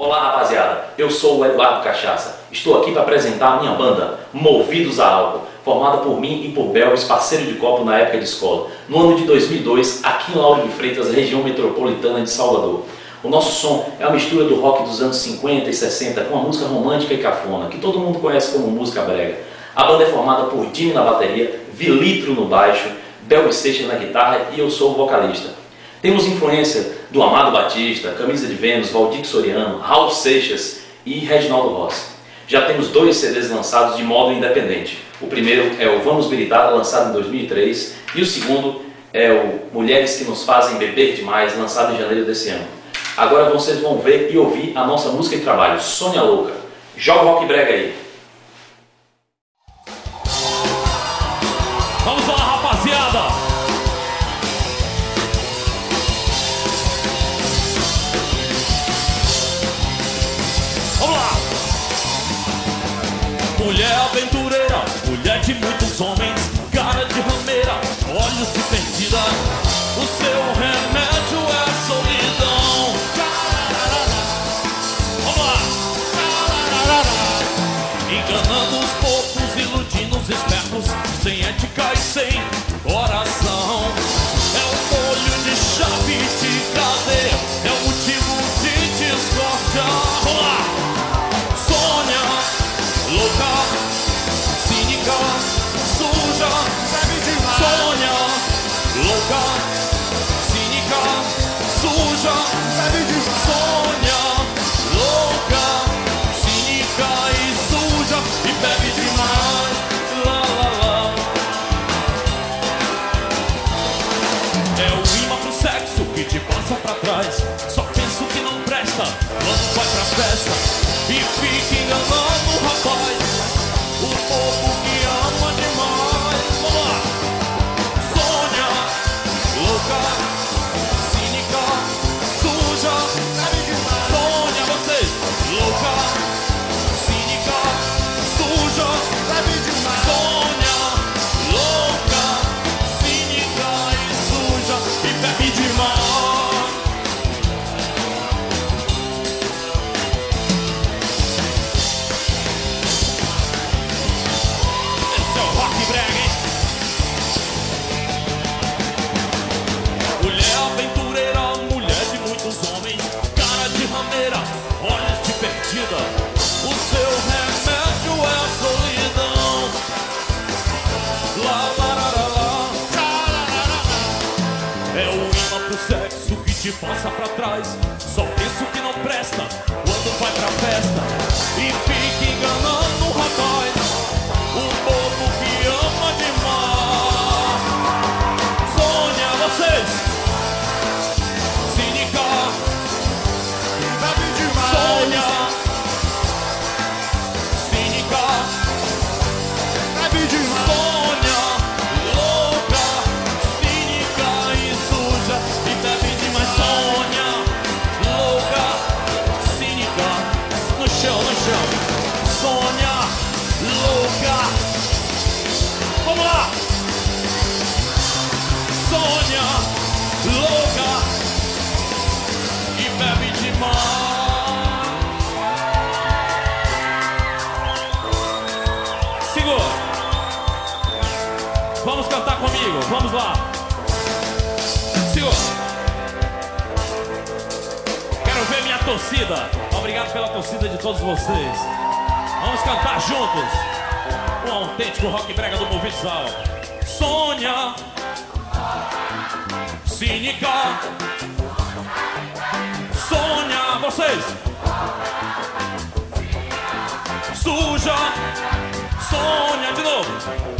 Olá rapaziada, eu sou o Eduardo Cachaça. Estou aqui para apresentar a minha banda, Movidos a Álcool, formada por mim e por Belvis, parceiro de copo na época de escola, no ano de 2002, aqui em Lauro de Freitas, região metropolitana de Salvador. O nosso som é uma mistura do rock dos anos 50 e 60 com uma música romântica e cafona, que todo mundo conhece como música brega. A banda é formada por Jimmy na bateria, Vilitro no baixo, Belvis Seixas na guitarra e eu sou o vocalista. Temos influência do Amado Batista, Camisa de Vênus, Valdir Soriano, Raul Seixas e Reginaldo Rossi. Já temos dois CDs lançados de modo independente. O primeiro é o Vamos Gritar, lançado em 2003, e o segundo é o Mulheres que nos fazem beber demais, lançado em janeiro desse ano. Agora vocês vão ver e ouvir a nossa música de trabalho, Sônia Louca. Joga o rock brega aí. Vamos lá, louca, cínica, suja, Sônia, louca, cínica e suja e bebe demais. Lá, lá, lá. É o imã pro sexo que te passa pra trás. Só penso que não presta quando vai pra festa te passa pra trás. Só penso que não presta louca e bebe demais. Segura. Vamos cantar comigo, vamos lá. Segura. Quero ver minha torcida. Obrigado pela torcida de todos vocês. Vamos cantar juntos. Um autêntico rock brega do Moviçal. Sônia. Cínica. Sônia, vocês. Suja. Sônia, de novo.